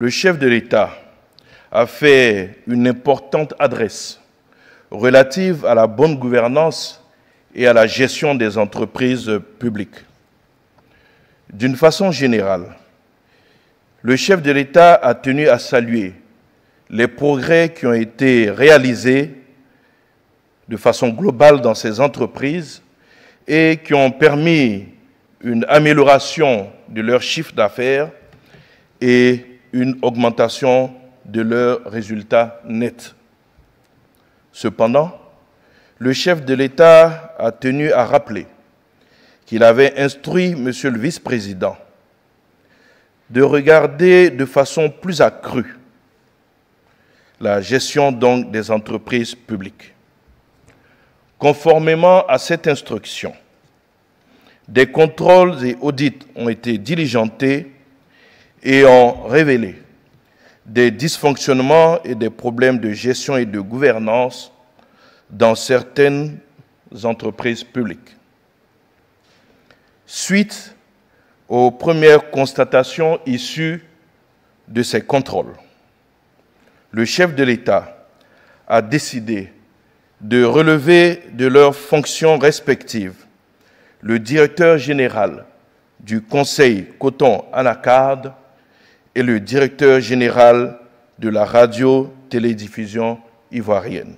le chef de l'État a fait une importante adresse relative à la bonne gouvernance et à la gestion des entreprises publiques. D'une façon générale, le chef de l'État a tenu à saluer les progrès qui ont été réalisés de façon globale dans ces entreprises et qui ont permis une amélioration de leur chiffre d'affaires et une augmentation de leurs résultats nets. Cependant, le chef de l'État a tenu à rappeler qu'il avait instruit Monsieur le vice-président de regarder de façon plus accrue la gestion donc des entreprises publiques. Conformément à cette instruction, des contrôles et audits ont été diligentés et ont révélé des dysfonctionnements et des problèmes de gestion et de gouvernance dans certaines entreprises publiques. Suite aux premières constatations issues de ces contrôles, le chef de l'État a décidé de relever de leurs fonctions respectives le directeur général du Conseil Coton Anacarde et le directeur général de la radio-télédiffusion ivoirienne.